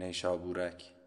نیشابورک.